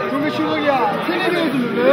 Çok ya. Seni gördüm.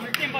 How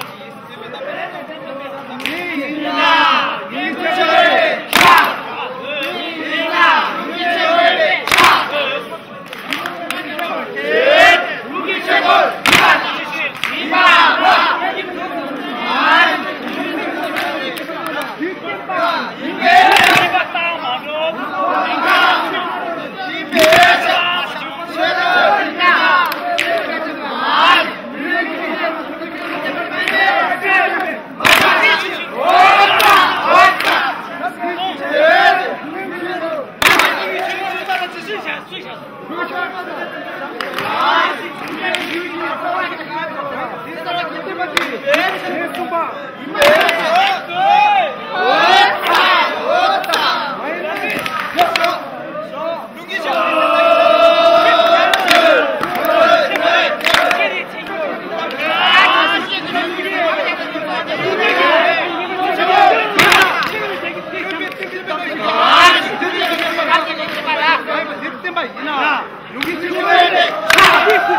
Luigi Morene!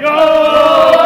Yo!